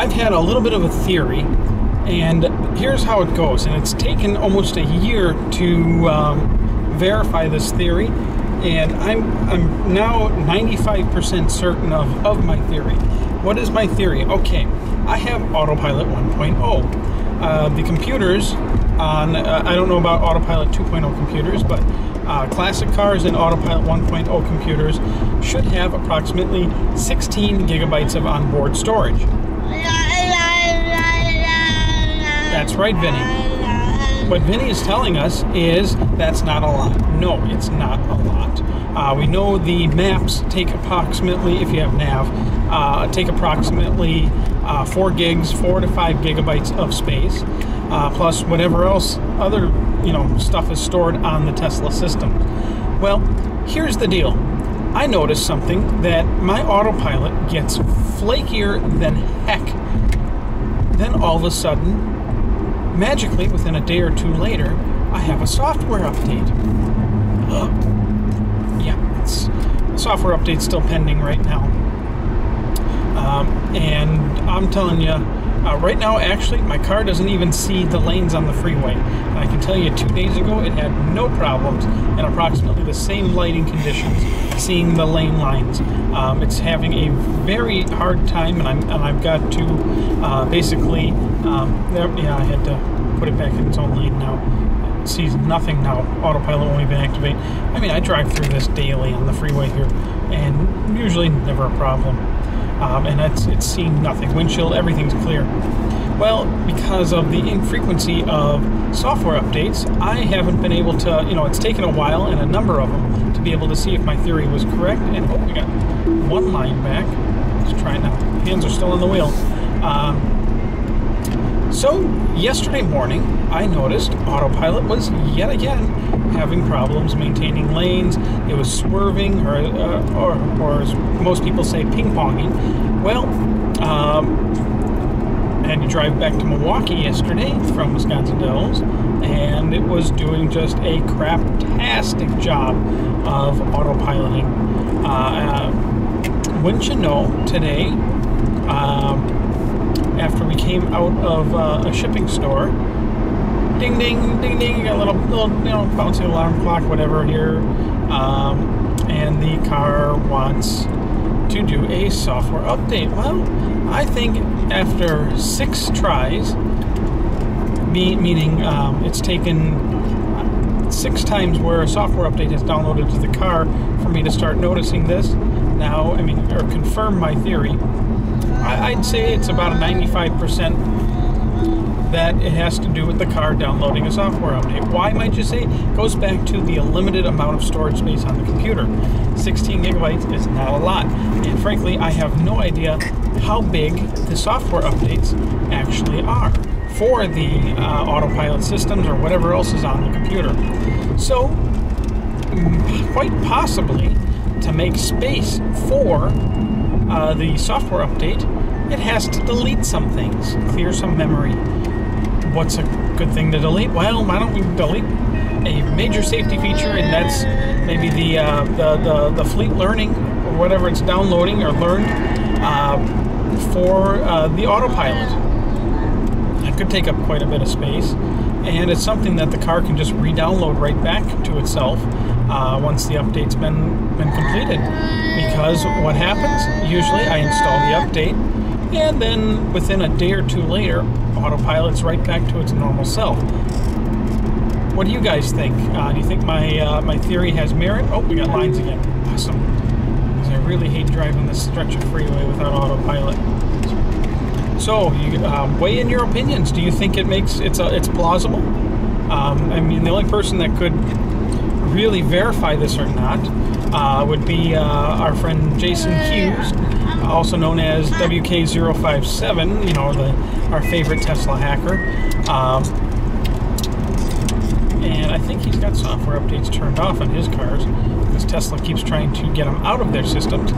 I've had a little bit of a theory, and here's how it goes. And it's taken almost a year to um, verify this theory, and I'm, I'm now 95% certain of, of my theory. What is my theory? Okay, I have Autopilot 1.0. Uh, the computers on, uh, I don't know about Autopilot 2.0 computers, but uh, classic cars and Autopilot 1.0 computers should have approximately 16 gigabytes of onboard storage. That's right, Vinny. What Vinny is telling us is that's not a lot. No, it's not a lot. Uh, we know the maps take approximately, if you have nav, uh, take approximately uh, 4 gigs, 4 to 5 gigabytes of space, uh, plus whatever else other you know stuff is stored on the Tesla system. Well, here's the deal. I noticed something that my autopilot gets flakier than heck. Then all of a sudden, magically within a day or two later, I have a software update. yeah, it's software update still pending right now. Um, and I'm telling you, uh, right now, actually, my car doesn't even see the lanes on the freeway. And I can tell you, two days ago, it had no problems in approximately the same lighting conditions seeing the lane lines. Um, it's having a very hard time, and, I'm, and I've got to uh, basically, um, yeah, I had to put it back in its own lane now. Sees nothing now. Autopilot won't even activate. I mean, I drive through this daily on the freeway here, and usually never a problem um, and it's, it's seeing nothing. Windshield, everything's clear. Well, because of the infrequency of software updates, I haven't been able to, you know, it's taken a while and a number of them to be able to see if my theory was correct. And oh, we got one line back. Let's try now. Hands are still on the wheel. Um, so, yesterday morning, I noticed Autopilot was yet again having problems maintaining lanes. It was swerving, or, uh, or, or as most people say, ping ponging. Well, um, I had to drive back to Milwaukee yesterday from Wisconsin Dells, and it was doing just a craptastic job of autopiloting. Uh, uh, wouldn't you know, today, um, after we came out of uh, a shipping store. Ding, ding, ding, ding. You Got a little, little, you know, bouncy alarm clock, whatever here. Um, and the car wants to do a software update. Well, I think after six tries, meaning um, it's taken six times where a software update has downloaded to the car for me to start noticing this. Now, I mean, or confirm my theory I'd say it's about a 95% that it has to do with the car downloading a software update. Why might you say? It goes back to the limited amount of storage space on the computer. 16 gigabytes is not a lot. And frankly, I have no idea how big the software updates actually are for the uh, autopilot systems or whatever else is on the computer. So, quite possibly, to make space for uh, the software update, it has to delete some things, clear some memory. What's a good thing to delete? Well, why don't we delete a major safety feature, and that's maybe the uh, the, the, the fleet learning or whatever it's downloading or learned uh, for uh, the autopilot. Could take up quite a bit of space, and it's something that the car can just re-download right back to itself uh, once the update's been been completed. Because what happens? Usually, I install the update, and then within a day or two later, autopilot's right back to its normal self. What do you guys think? Uh, do you think my uh, my theory has merit? Oh, we got lines again. Awesome. Because I really hate driving this stretch of freeway without autopilot. So, um, weigh in your opinions. Do you think it makes it's uh, it's plausible? Um, I mean, the only person that could really verify this or not uh, would be uh, our friend Jason Hughes, also known as WK057, you know, the, our favorite Tesla hacker. Um, and I think he's got software updates turned off on his cars because Tesla keeps trying to get them out of their systems.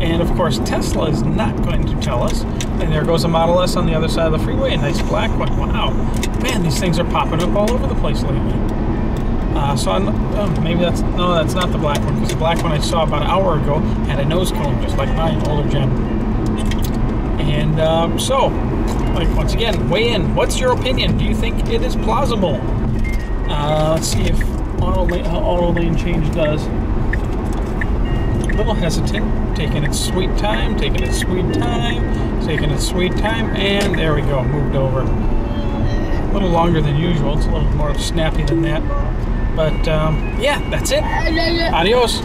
And of course, Tesla is not going to tell us. And there goes a Model S on the other side of the freeway, a nice black one. Wow, man, these things are popping up all over the place lately. Uh, so I'm, oh, maybe that's no, that's not the black one because the black one I saw about an hour ago had a nose cone just like mine, older gen. And um, so, like once again, weigh in. What's your opinion? Do you think it is plausible? Uh, let's see if auto lane, how auto lane change does. Little hesitant, taking its sweet time, taking its sweet time, taking its sweet time, and there we go, moved over. A little longer than usual. It's a little more snappy than that. But um, yeah, that's it. Adios.